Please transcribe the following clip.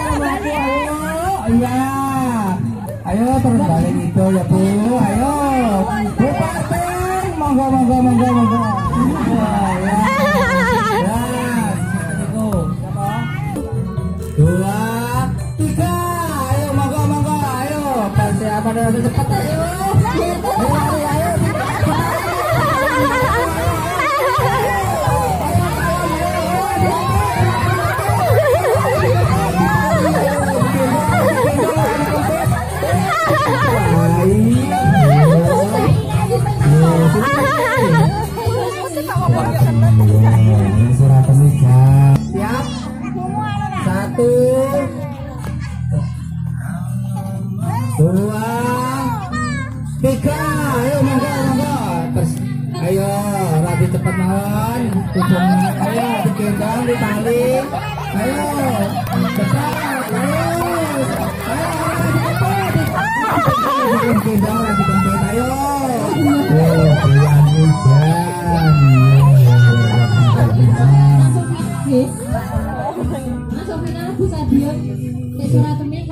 ayo. Iya. Ayo terus balik itu ya Bu. Ayo. Bu Parten, monggo monggo monggo monggo. Ya. Dua, tiga. Ayo monggo monggo. Ayo. Persiapan dengan cepat ayo. Ayo ayo ayo. Tiga. Ayo monggo monggo. Ayo rapi cepat. Ujung, ayo digendong, ditali. Ayo, Nggih. Masuk final Bu Sadio. Nek surat temen